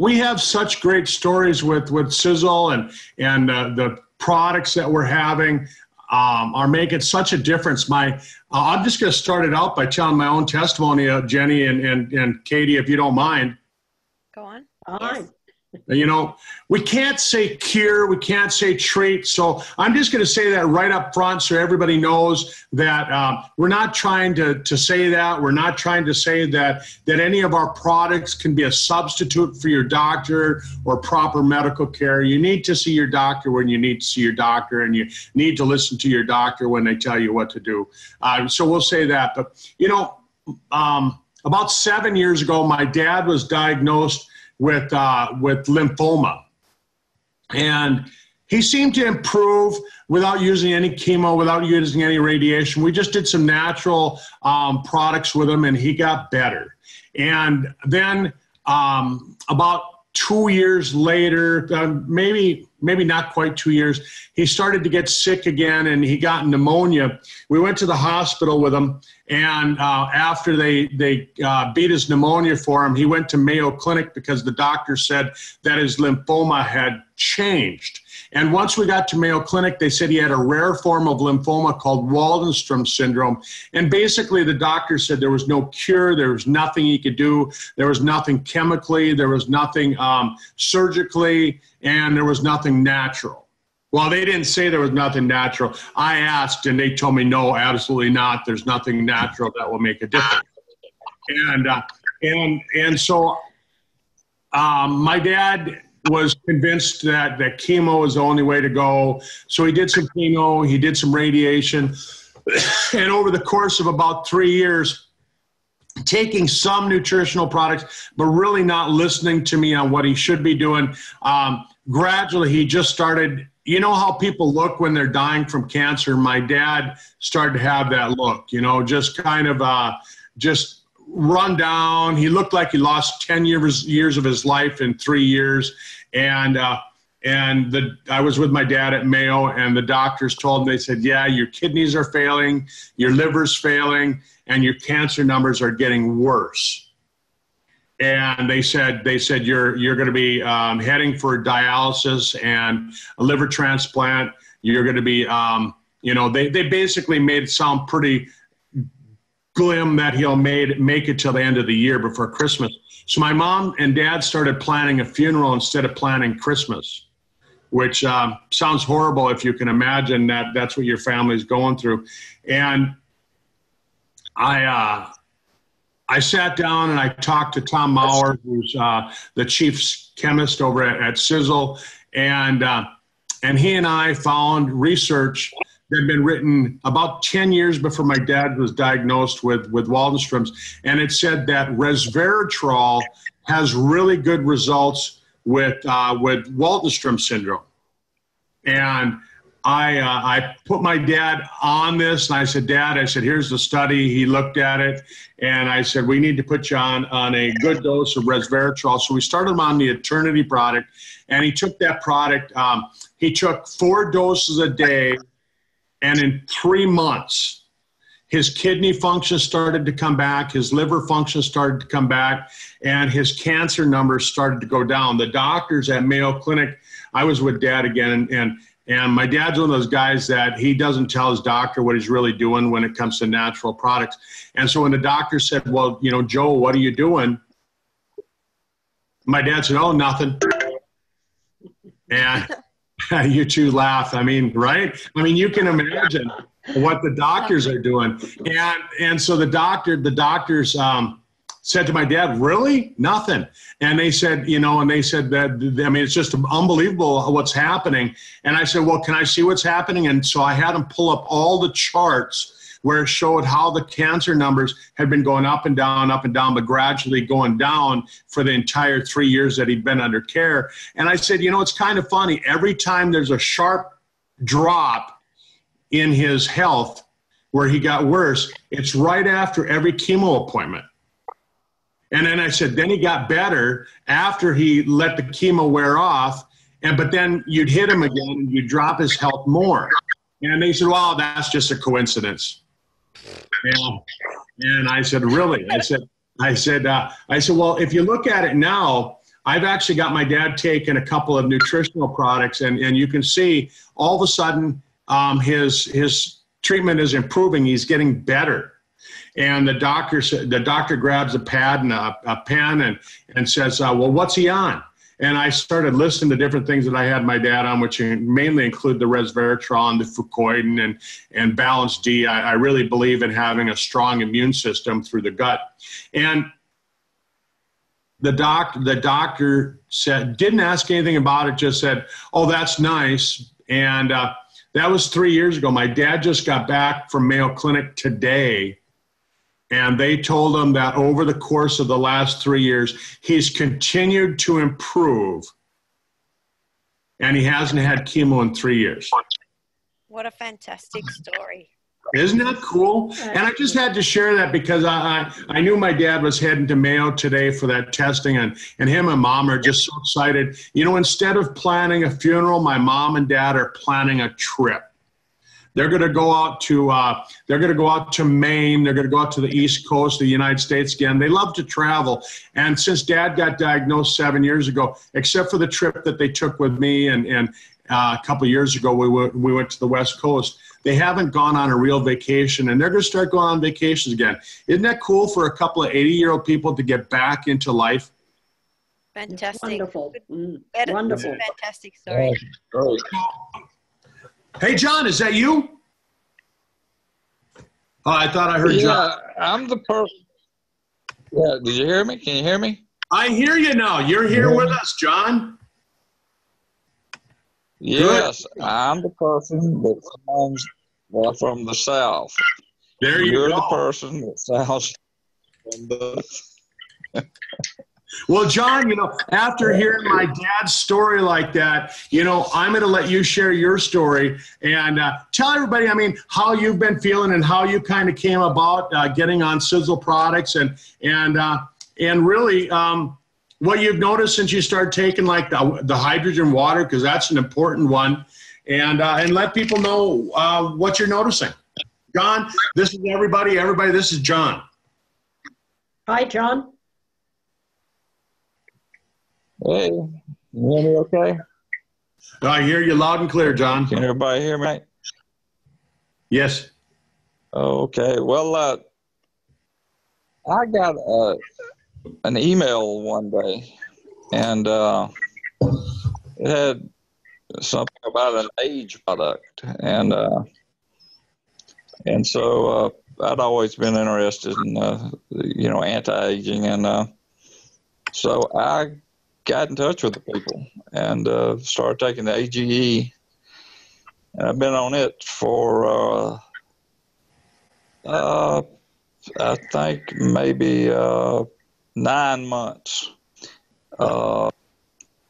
we have such great stories with with Sisel and and uh, the products that we're having um, are making such a difference. My, uh, I'm just going to start it out by telling my own testimony, uh, Jenny and, and and Katie, if you don't mind. Go on. All right. You know, we can't say cure, we can't say treat. So I'm just going to say that right up front so everybody knows that um, we're not trying to, to say that. We're not trying to say that, that any of our products can be a substitute for your doctor or proper medical care. You need to see your doctor when you need to see your doctor, and you need to listen to your doctor when they tell you what to do. Uh, so we'll say that. But, you know, um, about seven years ago, my dad was diagnosed with uh, with lymphoma, and he seemed to improve without using any chemo, without using any radiation. We just did some natural um, products with him, and he got better. And then um, about two years later, uh, maybe maybe not quite two years, he started to get sick again, and he got pneumonia. We went to the hospital with him, and uh, after they they uh, beat his pneumonia for him, he went to Mayo Clinic because the doctor said that his lymphoma had changed. And once we got to Mayo Clinic, they said he had a rare form of lymphoma called Waldenstrom syndrome. And basically, the doctor said there was no cure, there was nothing he could do, there was nothing chemically, there was nothing um, surgically, and there was nothing natural. Well, they didn't say there was nothing natural. I asked, and they told me, no, absolutely not. There's nothing natural that will make a difference. And uh, and and so, um, my dad was convinced that that chemo is the only way to go. So he did some chemo, he did some radiation, and over the course of about three years, taking some nutritional products, but really not listening to me on what he should be doing. Um, gradually, he just started. You know how people look when they're dying from cancer. My dad started to have that look. You know, just kind of uh, just run down. He looked like he lost 10 years, years of his life in three years. And, uh, and the, I was with my dad at Mayo, and the doctors told him, they said, Yeah, your kidneys are failing, your liver's failing, and your cancer numbers are getting worse. And they said, they said you're, you're going to be um, heading for dialysis and a liver transplant. You're going to be, um, you know, they, they basically made it sound pretty glim that he'll made, make it till the end of the year before Christmas. So my mom and dad started planning a funeral instead of planning Christmas, which um, sounds horrible if you can imagine that that's what your family's going through. And I, uh, I sat down and I talked to Tom Maurer, who's uh, the chief chemist over at, at Sisel, and uh, and he and I found research that had been written about 10 years before my dad was diagnosed with, with Waldenstrom's. And it said that resveratrol has really good results with, uh, with Waldenstrom syndrome. And I, uh, I put my dad on this and I said, Dad, I said, here's the study. He looked at it and I said, we need to put you on, on a good dose of resveratrol. So we started him on the Eternity product and he took that product. Um, he took four doses a day and in three months, his kidney function started to come back, his liver function started to come back, and his cancer numbers started to go down. The doctors at Mayo Clinic, I was with dad again, and, and and my dad's one of those guys that he doesn't tell his doctor what he's really doing when it comes to natural products. And so when the doctor said, Well, you know, Joe, what are you doing? My dad said, Oh, nothing. And you two laugh. I mean, right? I mean, you can imagine what the doctors are doing. And and so the doctor, the doctors um, said to my dad, "Really? Nothing." And they said, you know, and they said that I mean, it's just unbelievable what's happening. And I said, "Well, can I see what's happening?" And so I had him pull up all the charts where it showed how the cancer numbers had been going up and down, up and down, but gradually going down for the entire three years that he'd been under care. And I said, you know, it's kind of funny. Every time there's a sharp drop in his health where he got worse, it's right after every chemo appointment. And then I said, then he got better after he let the chemo wear off. And but then you'd hit him again and you'd drop his health more. And they said, well, that's just a coincidence. And, and I said, really? I said, I said, uh, I said, well, if you look at it now, I've actually got my dad taking a couple of nutritional products, and, and you can see all of a sudden um, his his treatment is improving. He's getting better. And the doctor the doctor grabs a pad and a, a pen and and says, uh, "Well, what's he on?" And I started listening to different things that I had my dad on, which mainly include the resveratrol, and the fucoidan, and, and Balance D. I, I really believe in having a strong immune system through the gut. And the doc the doctor said didn't ask anything about it just said oh that's nice and uh, that was three years ago my dad just got back from mayo clinic today and they told him that over the course of the last three years, he's continued to improve. And he hasn't had chemo in three years. What a fantastic story. Isn't that cool? And I just had to share that because I, I, I, knew my dad was heading to Mayo today for that testing, and, and him and mom are just so excited. You know, instead of planning a funeral, my mom and dad are planning a trip. They're going to go out to uh, they're going to go out to Maine. They're going to go out to the East Coast of the United States again. They love to travel, and since Dad got diagnosed seven years ago, except for the trip that they took with me and and uh, a couple years ago, we went, we went to the West Coast. They haven't gone on a real vacation, and they're going to start going on vacations again. Isn't that cool for a couple of 80 year old people to get back into life? Fantastic. Wonderful. Mm, Wonderful. Fantastic story. Hey, John, is that you? Oh, I thought I heard yeah, John. I'm the person. Yeah, did you hear me? Can you hear me? I hear you now. You're here with us, John. Yes, Good. I'm the person that comes from the south. There you You're go. the person that sounds from the. Well, John, you know, after hearing my dad's story like that, you know, I'm going to let you share your story and uh, tell everybody, I mean, how you've been feeling and how you kind of came about uh, getting on Sisel products and and uh, and really um, what you've noticed since you started taking like the, the hydrogen water because that's an important one, and uh, and let people know uh, what you're noticing. John, this is everybody. Everybody, this is John. Hi, John. Hey, you hear me okay? I hear you loud and clear, John. Can everybody hear me? Yes. Okay. Well, uh, I got uh, an email one day, and uh, it had something about an age product, and uh, and so uh, I'd always been interested in uh, you know anti-aging, and uh, so I got in touch with the people and uh, started taking the AGE. And I've been on it for, uh, uh, I think maybe uh, nine months. Uh,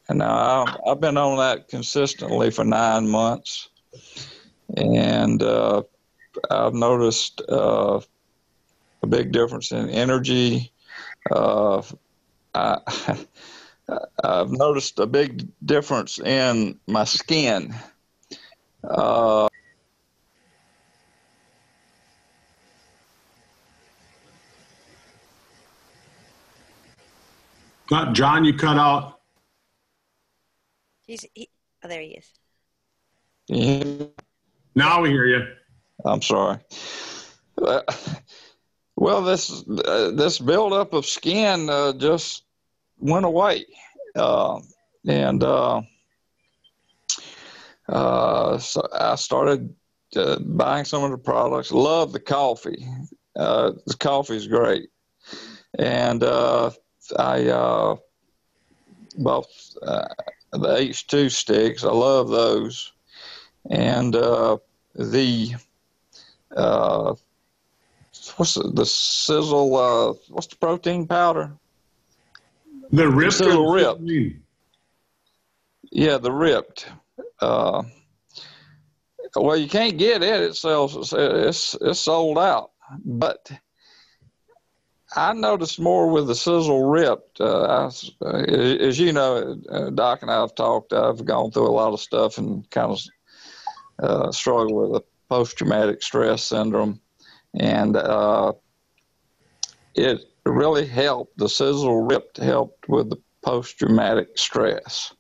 and now I've, I've, been on that consistently for nine months. And uh, I've noticed a big difference in energy. I, I've noticed a big difference in my skin. Uh, John, you cut out. He's, he, oh, there he is. Yeah. Now we hear you. I'm sorry. Uh, well, this uh, this buildup of skin uh, just went away. Uh, and uh, uh, so I started uh, buying some of the products. Love the coffee. Uh, the coffee is great. And uh, I bought the H2 sticks. I love those. And the what's the, the Sisel? What's the protein powder? The Ript. The Ript. Yeah, the Ript. Uh, well, you can't get it. It sells. It's it's sold out. But I noticed more with the Sisel Ript. Uh, I, uh, as you know, uh, Doc and I have talked. I've gone through a lot of stuff and kind of uh, struggle with a post traumatic stress syndrome, and uh, it really helped. The Sisel Ript helped with the post traumatic stress.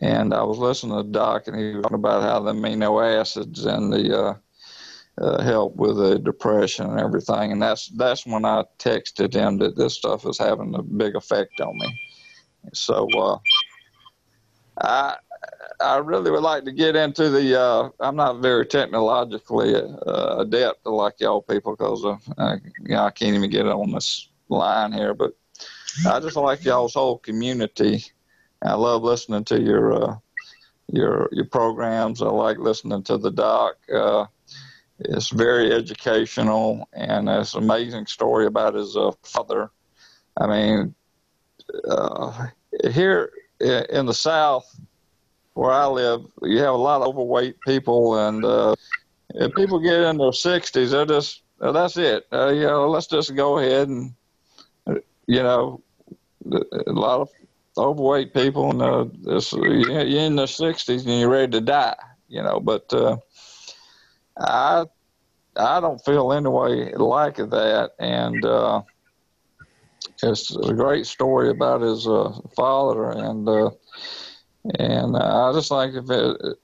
And I was listening to Doc, and he was talking about how the amino acids and the uh, uh, help with the depression and everything. And that's that's when I texted him that this stuff is having a big effect on me. So uh, I I really would like to get into the. Uh, I'm not very technologically uh, adept like y'all people because uh, I, you know, I can't even get on this line here. But I just like y'all's whole community. I love listening to your uh, your your programs. I like listening to the doc. Uh, it's very educational, and it's an amazing story about his uh, father. I mean, uh, here in the South, where I live, you have a lot of overweight people, and uh, if people get in their sixties, they're just uh, that's it. Uh, you know, let's just go ahead and uh, you know, a lot of overweight people, and uh, this, you're in their sixties and you're ready to die. You know, but uh, I I don't feel any way like that, and uh, it's a great story about his uh, father, and uh, and I just like if it,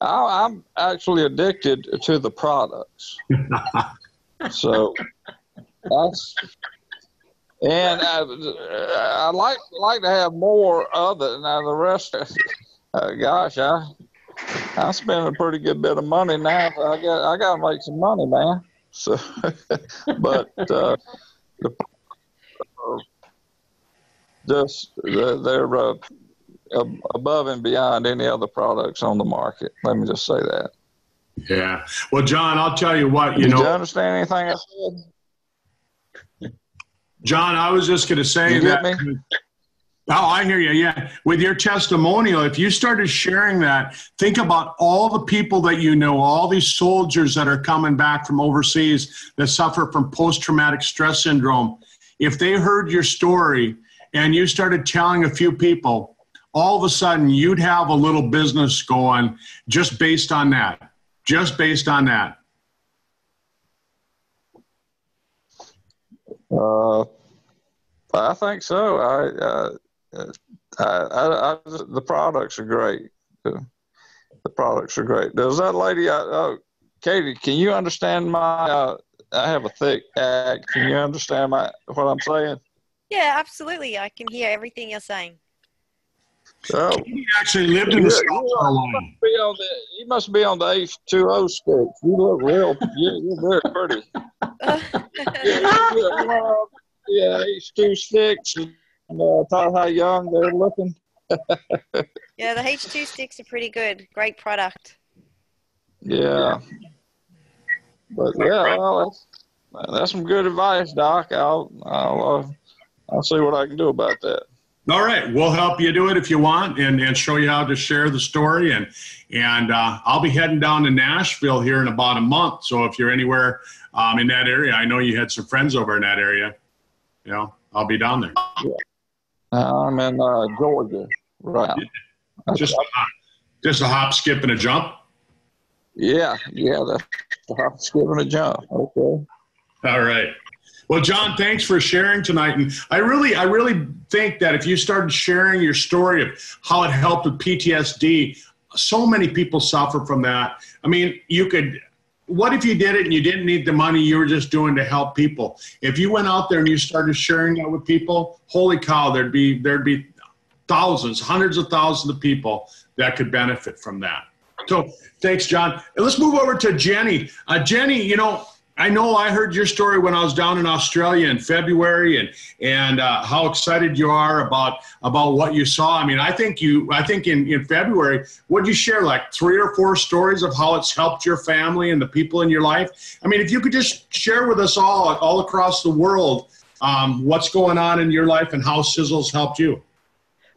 I, I'm actually addicted to the products, so that's and I, I like like to have more of it. Now the rest, uh, gosh, I I spend a pretty good bit of money now. I got I got to make some money, man. So, but uh, the, uh, just they're uh, above and beyond any other products on the market. Let me just say that. Yeah. Well, John, I'll tell you what. You Did know, you understand anything I said? John, I was just going to say that. me? Oh, I hear you. Yeah. With your testimonial, if you started sharing that, think about all the people that you know, all these soldiers that are coming back from overseas that suffer from post traumatic stress syndrome. If they heard your story and you started telling a few people, all of a sudden you'd have a little business going just based on that. Just based on that. Uh, I think so. I, uh, I, I, I, the products are great. The, the products are great. Does that lady, uh, uh, Katie, can you understand my? Uh, I have a thick act. Can you understand my what I'm saying? Yeah, absolutely. I can hear everything you're saying. Oh, You actually lived in the Yeah, South you for must be on the, you must be on the H2O sticks. You look real. You're, you're very pretty. Yeah, yeah, yeah, H2 sticks. And, uh, tell how young they're looking. yeah, the H2 sticks are pretty good. Great product. Yeah. But yeah, well, that's, that's some good advice, Doc. I'll I'll uh, I'll see what I can do about that. All right, we'll help you do it if you want, and, and show you how to share the story. And and uh, I'll be heading down to Nashville here in about a month. So if you're anywhere um, in that area, I know you had some friends over in that area. You know, I'll be down there. Uh, I'm in uh, Georgia, right? Just a hop, just a hop, skip, and a jump. Yeah, yeah. the hop, skip, and a jump. Okay. All right. Well, John, thanks for sharing tonight. And I really, I really think that if you started sharing your story of how it helped with PTSD, so many people suffer from that. I mean, you could. What if you did it and you didn't need the money you were just doing to help people? If you went out there and you started sharing that with people, holy cow, there'd be there'd be thousands, hundreds of thousands of people that could benefit from that. So thanks, John. And let's move over to Jenny. Uh, Jenny, you know, I know I heard your story when I was down in Australia in February, and and uh, how excited you are about about what you saw. I mean, I think you, I think in in February, would you share? Like three or four stories of how it's helped your family and the people in your life. I mean, if you could just share with us all, all across the world, um, what's going on in your life and how Sisel's helped you.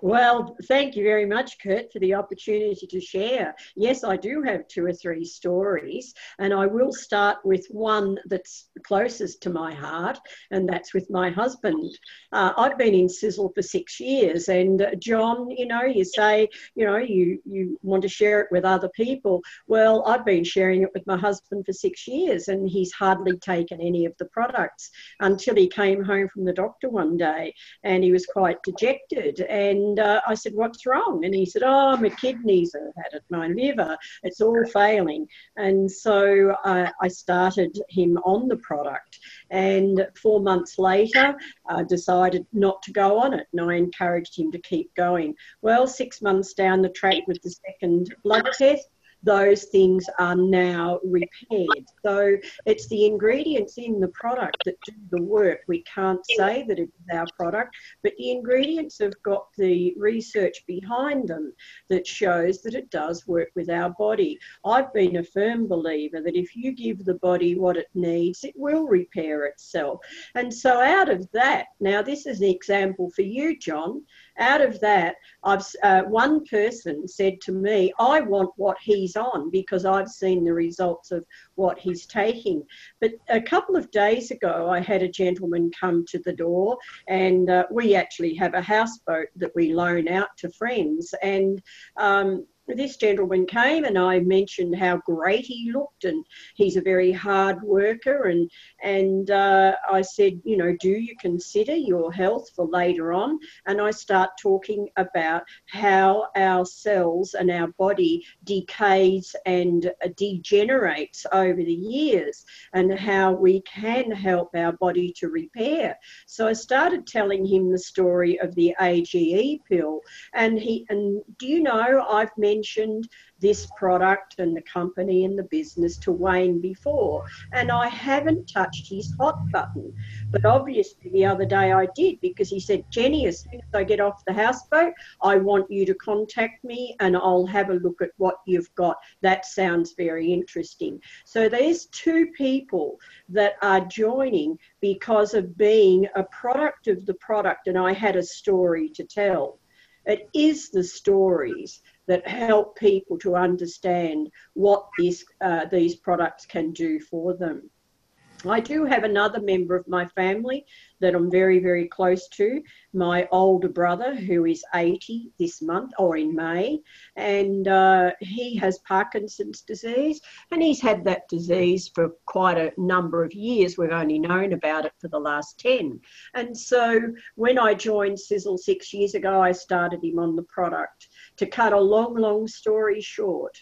Well, thank you very much, Kurt, for the opportunity to share. Yes, I do have two or three stories, and I will start with one that's closest to my heart, and that's with my husband. Uh, I've been in Sisel for six years, and uh, John, you know, you say, you know, you, you want to share it with other people. Well, I've been sharing it with my husband for six years, and he's hardly taken any of the products until he came home from the doctor one day, and he was quite dejected. And and uh, I said, What's wrong? And he said, Oh, my kidneys have had it, my liver, it's all failing. And so uh, I started him on the product. And four months later, I decided not to go on it. And I encouraged him to keep going. Well, six months down the track with the second blood test, those things are now repaired. So it's the ingredients in the product that do the work. We can't say that it is our product, but the ingredients have got the research behind them that shows that it does work with our body. I've been a firm believer that if you give the body what it needs, it will repair itself. And so out of that, now this is an example for you, John out of that, I've uh, one person said to me, "I want what he's on because I've seen the results of what he's taking." But a couple of days ago, I had a gentleman come to the door, and uh, we actually have a houseboat that we loan out to friends, and um, this gentleman came and I mentioned how great he looked and he's a very hard worker and and uh, I said you know do you consider your health for later on? And I start talking about how our cells and our body decays and degenerates over the years and how we can help our body to repair. So I started telling him the story of the AGE pill and he and do you know I've mentioned mentioned this product and the company and the business to Wayne before, and I haven't touched his hot button. But obviously, the other day I did because he said, Jenny, as soon as I get off the houseboat, I want you to contact me and I'll have a look at what you've got. That sounds very interesting. So there's two people that are joining because of being a product of the product, and I had a story to tell. It is the stories that help people to understand what this, uh, these products can do for them. I do have another member of my family that I'm very, very close to, my older brother, who is 80 this month or in May, and uh, he has Parkinson's disease, and he's had that disease for quite a number of years. We've only known about it for the last 10. And so when I joined Sisel six years ago, I started him on the product. To cut a long, long story short,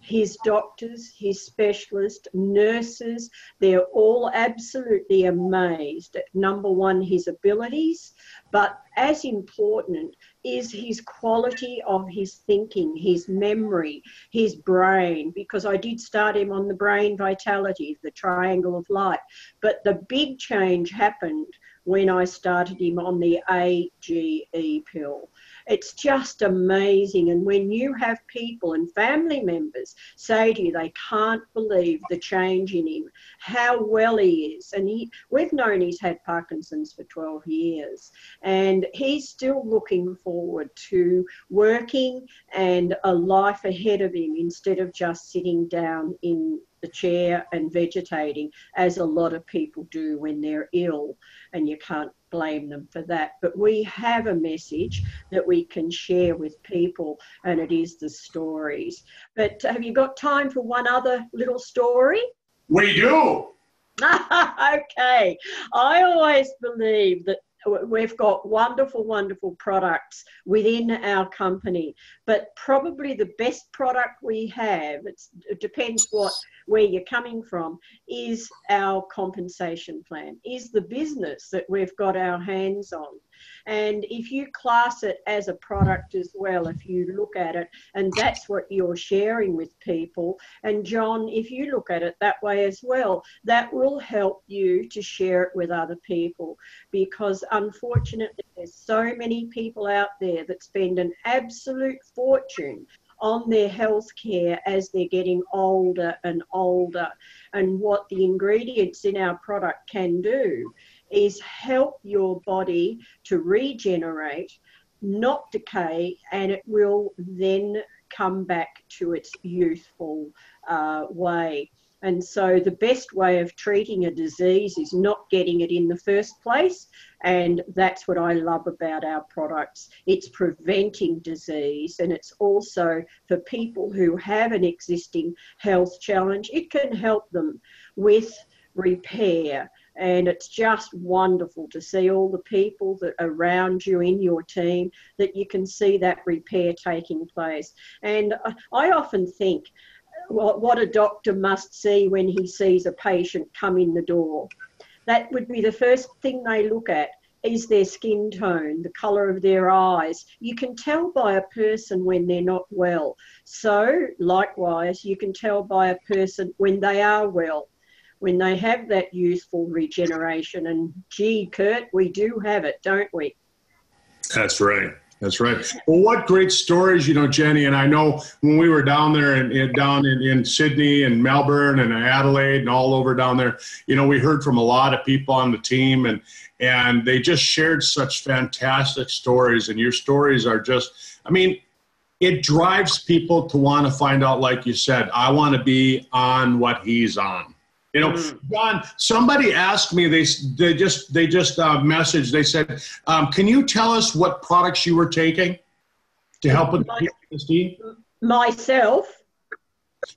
his doctors, his specialists, nurses, they're all absolutely amazed at number one, his abilities, but as important is his quality of his thinking, his memory, his brain, because I did start him on the brain vitality, the triangle of life. But the big change happened when I started him on the AGE pill. It's just amazing. And when you have people and family members say to you they can't believe the change in him, how well he is. And he, we've known he's had Parkinson's for 12 years, and he's still looking forward to working and a life ahead of him instead of just sitting down in the chair and vegetating, as a lot of people do when they're ill, and you can't blame them for that. But we have a message that we can share with people, and it is the stories. But have you got time for one other little story? We do. okay. I always believe that we've got wonderful, wonderful products within our company, but probably the best product we have, it depends what where you're coming from, is our compensation plan, is the business that we've got our hands on. And if you class it as a product as well, if you look at it, and that's what you're sharing with people, and John, if you look at it that way as well, that will help you to share it with other people because unfortunately, there's so many people out there that spend an absolute fortune on their health care as they're getting older and older. And what the ingredients in our product can do is help your body to regenerate not decay, and it will then come back to its youthful uh, way. And so, the best way of treating a disease is not getting it in the first place. And that's what I love about our products. It's preventing disease, and it's also for people who have an existing health challenge, it can help them with repair. And it's just wonderful to see all the people that around you in your team that you can see that repair taking place. And uh, I often think, what, what a doctor must see when he sees a patient come in the door. That would be the first thing they look at is their skin tone, the colour of their eyes. You can tell by a person when they're not well. So, likewise, you can tell by a person when they are well, when they have that youthful regeneration. And gee, Kurt, we do have it, don't we? That's right. That's right. Well, what great stories, you know, Jenny. And I know when we were down there and down in, in Sydney and Melbourne and Adelaide and all over down there, you know, we heard from a lot of people on the team and and they just shared such fantastic stories. And your stories are just, I mean, it drives people to want to find out, like you said, I want to be on what he's on. You know, mm. John. Somebody asked me. They they just they just uh, messaged. They said, um, "Can you tell us what products you were taking to help with PTSD?" Myself.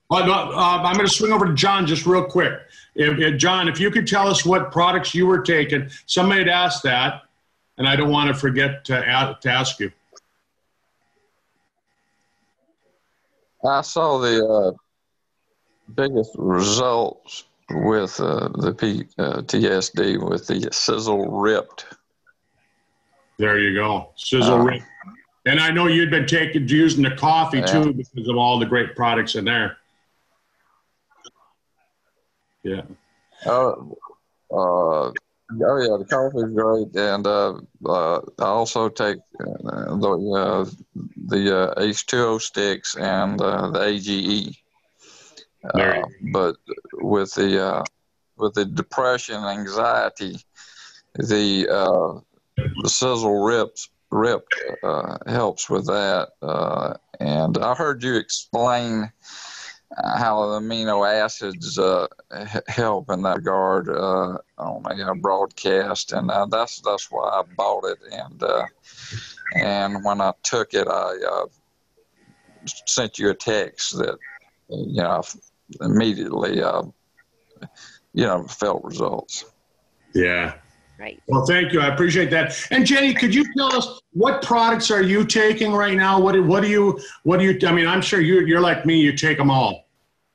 Uh, no, uh, I'm going to swing over to John just real quick. If, if, John, if you could tell us what products you were taking, somebody had asked that, and I don't want to forget to, add, to ask you. I saw the uh, biggest results with uh, the P, uh, TSD with the Sisel Ript. There you go, Sisel um, Ript. And I know you'd been taking using the coffee yeah. too because of all the great products in there. Yeah. Oh, uh, oh yeah, the coffee is great, and uh, uh, I also take uh, the uh, the H2O sticks and the AGE. Uh, but with the uh, with the depression and anxiety, the uh, the Sisel rips Ript uh, helps with that. Uh, and I heard you explain how the amino acids help in that regard on a broadcast, and that's that's why I bought it. And and when I took it, I sent you a text that you know immediately, uh, you know, felt results. Yeah. Right. Well, thank you. I appreciate that. And Jenny, could you tell us what products are you taking right now? What what do you what do you? I mean, I'm sure you you're like me. You take them all.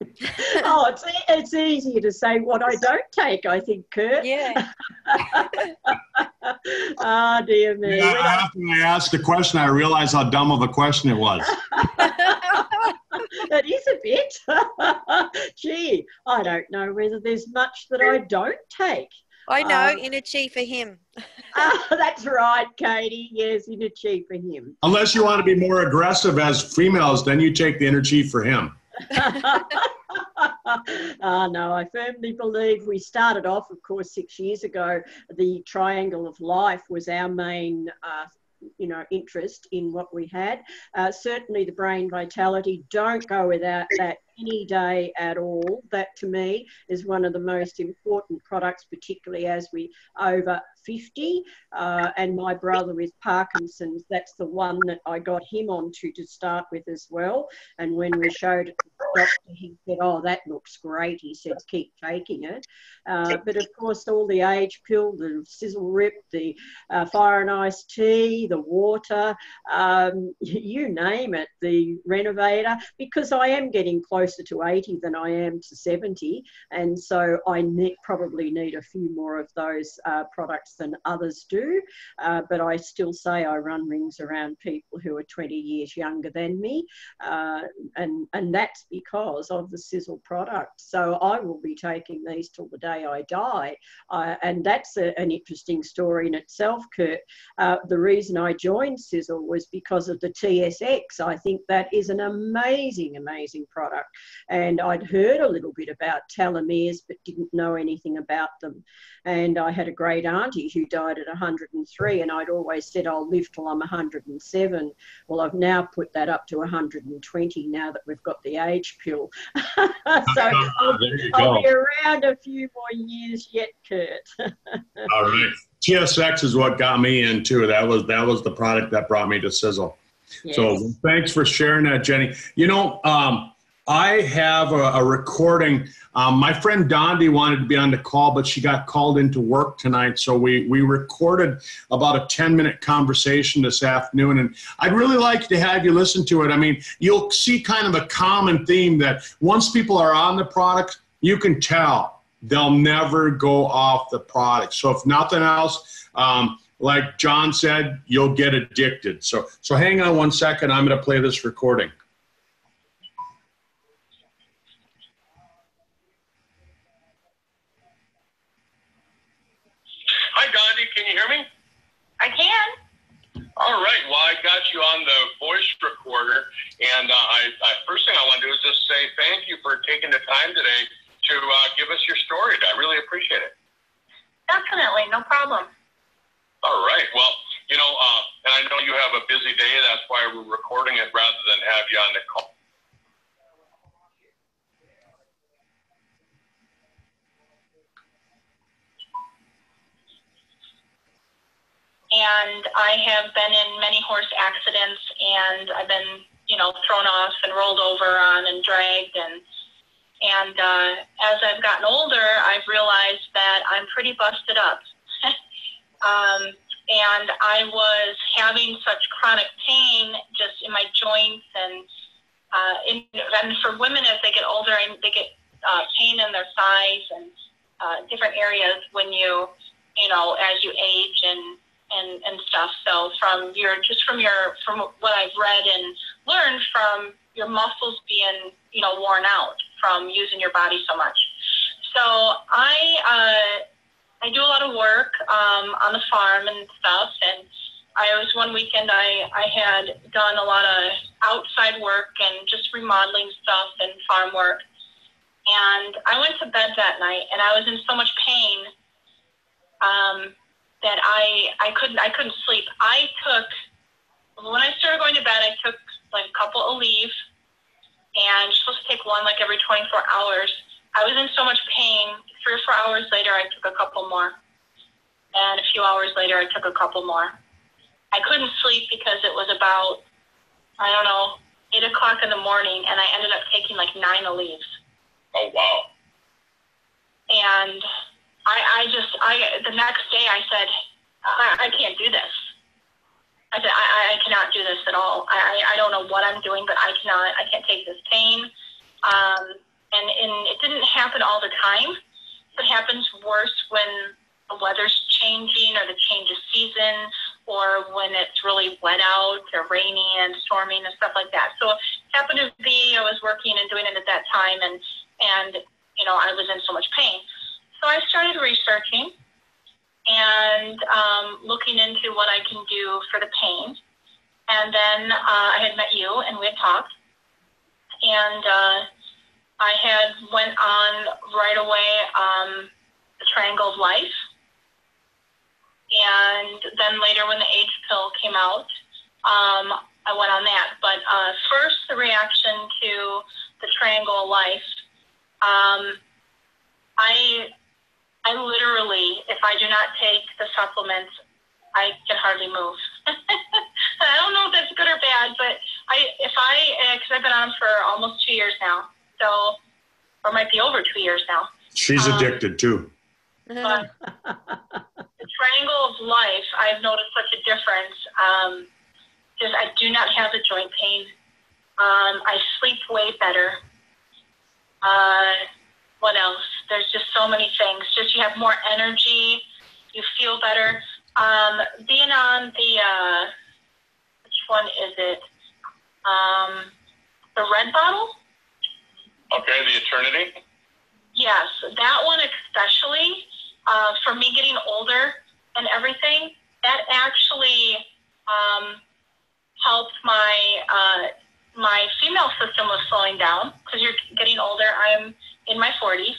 oh, it's it's easier to say what I don't take. I think, Kurt. Yeah. Ah, oh, dear me. Yeah, after I asked the question, I realized how dumb of a question it was. that is a bit. Gee, I don't know whether there's much that I don't take. I know, um, Energy for him. uh, that's right, Katie. Yes, Energy for him. Unless you want to be more aggressive as females, then you take the energy for him. uh, no, I firmly believe we started off, of course, six years ago. The triangle of life was our main uh, you know interest in what we had. Uh, certainly, the brain vitality. Don't go without that any day at all. That to me is one of the most important products, particularly as we over 50. Uh, and my brother with Parkinson's, that's the one that I got him onto to start with as well. And when we showed it to the doctor, he said, Oh, that looks great. He said, Keep taking it. Uh, but of course, all the age pill, the Sisel Ript, the uh, fire and ice tea, the water, um, you name it, the renovator, because I am getting closer to 80 than I am to 70. And so I ne- probably need a few more of those uh, products than others do. Uh, but I still say I run rings around people who are 20 years younger than me. Uh, and, and that's because of the Sisel product. So I will be taking these till the day I die. Uh, and that's a, an interesting story in itself, Kurt. Uh, the reason I joined Sisel was because of the TSX. I think that is an amazing, amazing product. And I'd heard a little bit about telomeres, but didn't know anything about them. And I had a great auntie who died at 103, and I'd always said, I'll live till I'm 107. Well, I've now put that up to 120 now that we've got the age pill. so I'll, I'll be around a few more years yet, Kurt. All right. TSX is what got me into that was that was the product that brought me to Sisel. Yes. So thanks for sharing that, Jenny. You know, um, I have a, a recording. Um, my friend Dondi wanted to be on the call, but she got called into work tonight. So we, we recorded about a 10 minute conversation this afternoon. And I'd really like to have you listen to it. I mean, you'll see kind of a common theme that once people are on the product, you can tell they'll never go off the product. So if nothing else, um, like John said, you'll get addicted. So, so hang on one second. I'm going to play this recording. Hi, Dondi. Can you hear me? I can. All right. Well, I got you on the voice recorder, and uh, I, I, first thing I want to do is just say thank you for taking the time today to uh, give us your story. I really appreciate it. Definitely, no problem. All right. Well, you know, uh, and I know you have a busy day. That's why we're recording it rather than have you on the call. And I have been in many horse accidents, and I've been, you know, thrown off and rolled over on and dragged, and and uh, as I've gotten older, I've realized that I'm pretty busted up, um, and I was having such chronic pain just in my joints, and uh, in, and for women as they get older, they get uh, pain in their thighs and uh, different areas when you, you know, as you age and and, and stuff. So from your just from your from what I've read and learned from your muscles being you know worn out from using your body so much. So I uh, I do a lot of work um, on the farm and stuff, and I was one weekend I I had done a lot of outside work and just remodeling stuff and farm work. And I went to bed that night, and I was in so much pain. Um, that I I couldn't I couldn't sleep. I took when I started going to bed, I took like a couple Aleve, and you're supposed to take one like every 24 hours. I was in so much pain. Three or four hours later, I took a couple more, and a few hours later, I took a couple more. I couldn't sleep because it was about I don't know eight o'clock in the morning, and I ended up taking like nine leaves. Oh wow! And I, I just, I, the next day I said, I, I can't do this. I said, I, I cannot do this at all. I, I don't know what I'm doing, but I cannot, I can't take this pain. Um, and, and it didn't happen all the time. It happens worse when the weather's changing or the change of season or when it's really wet out or rainy and storming and stuff like that. So it happened to be I was working and doing it at that time and and you know I was in so much pain. So I started researching and um, looking into what I can do for the pain. And then uh, I had met you and we had talked. And uh, I had went on right away um, the Triangle of Life. And then later when the age pill came out, um, I went on that. But uh, first, the reaction to the Triangle of Life. Um, I I literally, if I do not take the supplements, I can hardly move. I don't know if that's good or bad, but I, if I, because I've been on for almost two years now, so, or might be over two years now. She's um, addicted too. But the triangle of life, I've noticed such a difference. Um, just I do not have the joint pain. Um, I sleep way better. Uh, what else? There's just so many things. Just you have more energy, you feel better. Um, being on the uh, which one is it? Um, the red bottle. Okay, the Eternity. Yes, that one especially uh, for me getting older and everything. That actually um, helped my uh, my female system was slowing down because you're getting older. I'm in my 40s,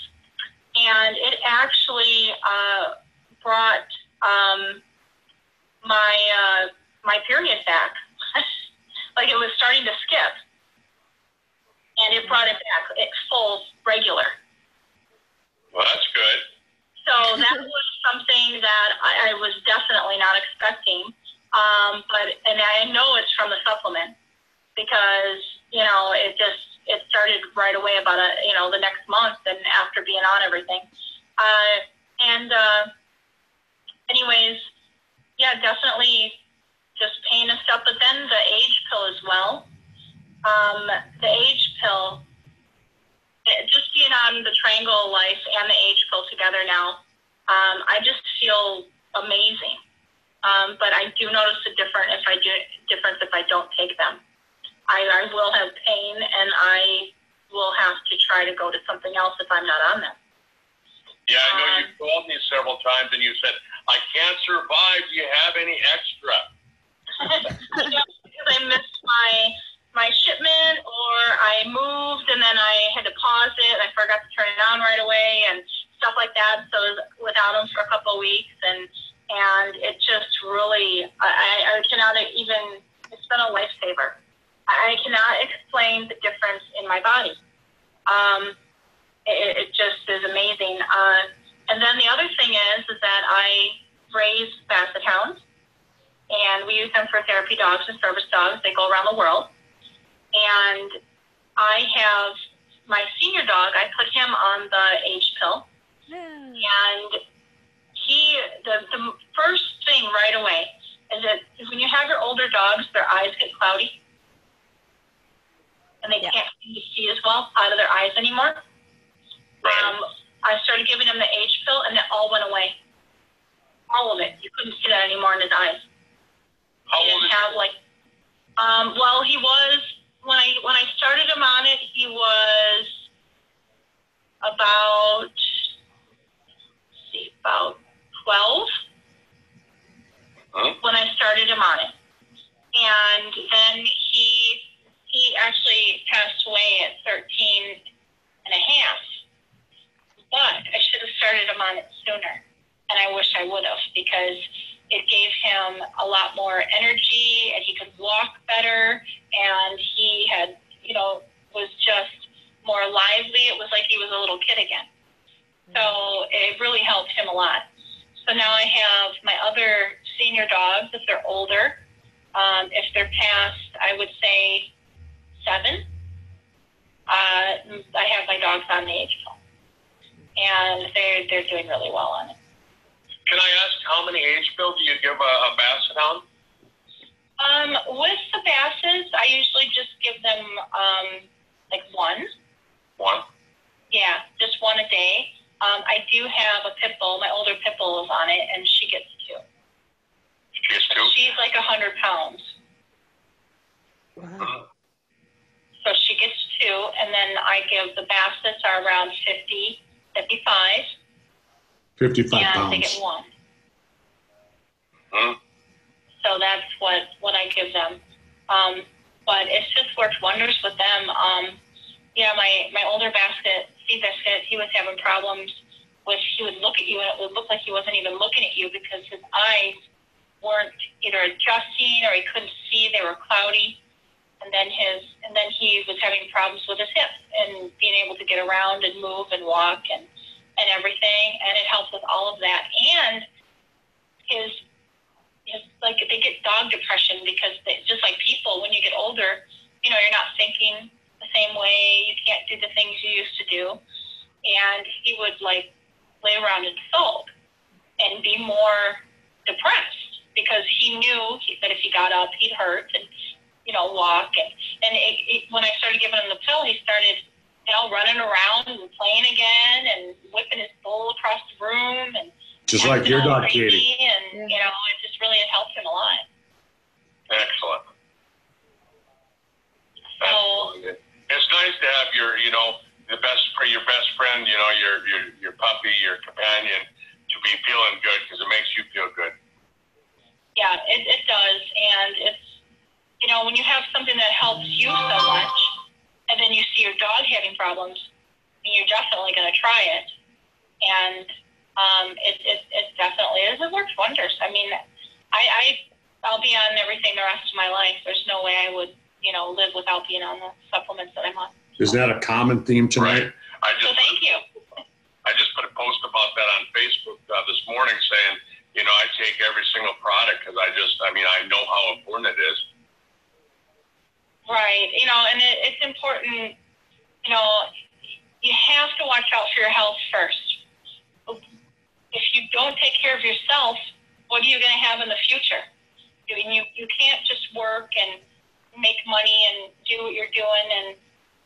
and it actually uh, brought um, my uh, my period back. like it was starting to skip, and it brought it back. It full regular. Well, that's good. So that was something that I, I was definitely not expecting. Um, but and I know it's from the supplement because you know it just it started right away about a you know the next month and after being on everything. Uh, and uh, anyways, yeah, definitely just pain and stuff. But then the age pill as well. Um, the age pill, it, just being on the Triangle Life and the age pill together now, um, I just feel amazing. Um, but I do notice a different if I do difference if I don't take them. I, I will have pain and I will have to try to go to something else if I'm not on them. Yeah, I know Um, you called me several times and you said, I can't survive. Do you have any extra? yeah, because I missed my my shipment or I moved and then I had to pause it. And I forgot to turn it on right away and stuff like that. So I was without them for a couple of weeks and and it just really I, I cannot even it's been a lifesaver. I cannot explain the difference in my body. Um, it, it just is amazing. Uh, and then the other thing is is that I raise basset hounds and we use them for therapy dogs and service dogs. They go around the world. And I have my senior dog, I put him on the age pill. And he, the, the first thing right away is that when you have your older dogs, their eyes get cloudy. And they Yeah. can't seem see as well out of their eyes anymore. Um, I started giving him the age pill, and it all went away. All of it. You couldn't see that anymore in his eyes How he old didn't is have like um well he was when I when I started him on it he was about let's see about twelve Huh? when I started him on it. And then he he actually passed away at 13 and a half. But I should have started him on it sooner. And I wish I would have because it gave him a lot more energy and he could walk better and he had, you know, was just more lively. It was like he was a little kid again. So it really helped him a lot. So now I have my other senior dogs, if they're older, um, if they're past, I would say seven, uh, I have my dogs on the age pill. And they're, they're doing really well on it. Can I ask how many age pills do you give a, a basset hound? Um, with the basses, I usually just give them um, like one. One. Yeah, just one a day. Um, I do have a pit bull. My older pit bull is on it, and she gets two. She gets two. She's like a hundred pounds, Wow. So she gets two, and then I give the bassets are around 50, 55, 55 and they get one. Hmm. So that's what what I give them. Um, but it's just worked wonders with them. Um, yeah, my my older basset, sea biscuit, he was having problems with. He would look at you, and it would look like he wasn't even looking at you because his eyes weren't either adjusting or he couldn't see; they were cloudy. And then his and then he was having problems with his hip and being able to get around and move and walk and and everything. And it helped with all of that. And his his like they get dog depression because they, just like people, when you get older, you know, you're not thinking the same way. You can't do the things you used to do. And he would like lay around and sulk and be more depressed because he knew that if he got up, he'd hurt and you know walk. And and it, it, when I started giving him the pill, he started you know running around and playing again and whipping his bowl across the room and Just like your dog, Katie. And you know, it just really has helped him a lot. Excellent. So It's nice to have your, you know, the best for your best friend, you know, your your your puppy, your companion, to be feeling good because it makes you feel good. yeah, it, it does, and it's you know when you have something that helps you so much, and then you see your dog having problems, you're definitely going to try it. And um, it, it, it definitely is. It works wonders. I mean, I, I I'll be on everything the rest of my life. There's no way I would, you know, live without being on the supplements that I'm on. Is that a common theme tonight? I So just thank you. I just put a post about that on Facebook uh, this morning saying, you know, I take every single product because I just, I mean, I know how important it is. Right. You know, and it, it's important, you know, you have to watch out for your health first. If you don't take care of yourself, what are you going to have in the future? You, you, you can't just work and make money and do what you're doing and,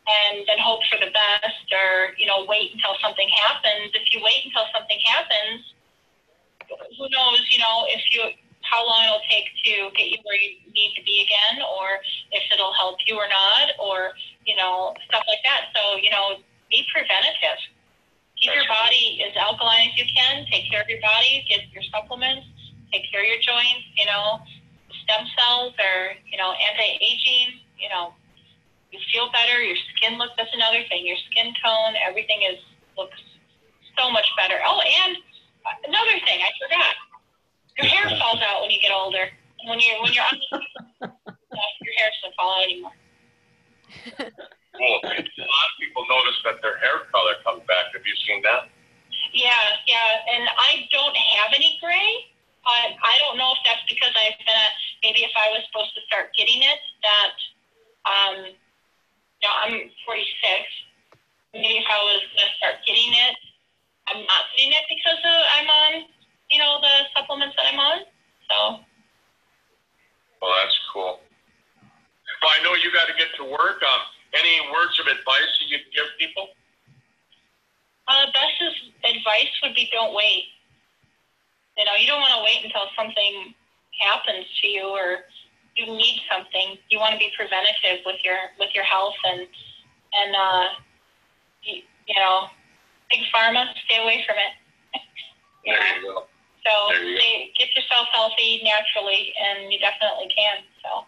and then hope for the best or, you know, wait until something happens. If you wait until something happens, who knows, you know, if you, how long it'll take to get you where you need to be again, or if it'll help you or not, or you know stuff like that. So you know, be preventative. Keep your body as alkaline as you can. Take care of your body. Get your supplements. Take care of your joints. You know, stem cells or you know anti-aging. You know, you feel better. Your skin looks. That's another thing. Your skin tone. Everything is looks so much better. Oh, and another thing I forgot. Your hair falls out when you get older. When you're when you're on your hair doesn't fall out anymore. Cool. A lot of people notice that their hair color comes back. Have you seen that? Yeah, yeah, and I don't have any gray. But I don't know if that's because I've been a, maybe if I was supposed to start getting it that um you know, I'm 46. Maybe if I was going to start getting it, I'm not getting it because of, I'm on, you know, the supplements that I'm on. So, Well, that's cool. Well, I know you got to get to work. Um, any words of advice that you can give people? Uh, best is, advice would be don't wait. You know, you don't want to wait until something happens to you or you need something. You want to be preventative with your with your health and and uh, you, you know, big pharma, stay away from it. you There you go. So there you go. stay, get yourself healthy naturally, and you definitely can. So.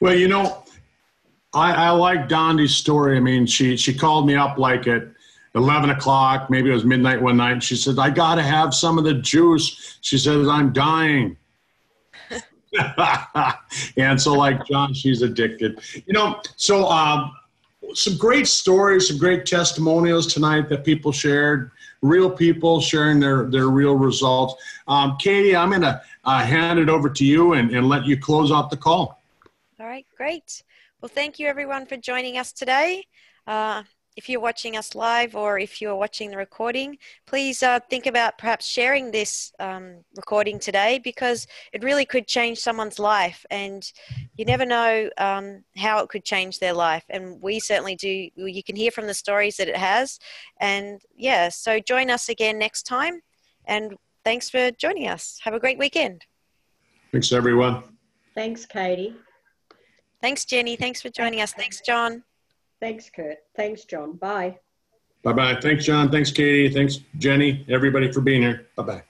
Well, you know, I, I like Dondi's story. I mean, she she called me up like at eleven o'clock, maybe it was midnight one night. And she said, "I got to have some of the juice." She says, "I'm dying." and so, like John, she's addicted. You know, so um, some great stories, some great testimonials tonight that people shared. Real people sharing their their real results. Um, Katie, I'm going to uh, hand it over to you and, and let you close out the call. All right, great. Well, thank you everyone for joining us today. Uh, if you're watching us live or if you're watching the recording, please uh, think about perhaps sharing this um, recording today because it really could change someone's life and you never know um, how it could change their life. And we certainly do. You can hear from the stories that it has. And yeah, so join us again next time. And thanks for joining us. Have a great weekend. Thanks, everyone. Thanks, Katie. Thanks, Jenny. Thanks for joining us. Thanks, John. Thanks, Kurt. Thanks, John. Bye. Bye bye. Thanks, John. Thanks, Katie. Thanks, Jenny. Everybody for being here. Bye bye.